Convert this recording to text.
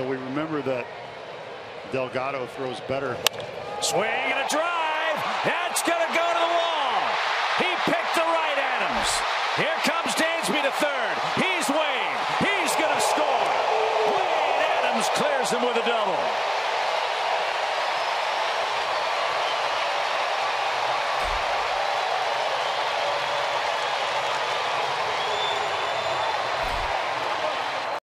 So we remember that Delgado throws better. Swing and a drive. That's going to go to the wall. He picked the right Adams. Here comes Dansby to third. He's Wayne. He's going to score. Lane Adams clears him with a double.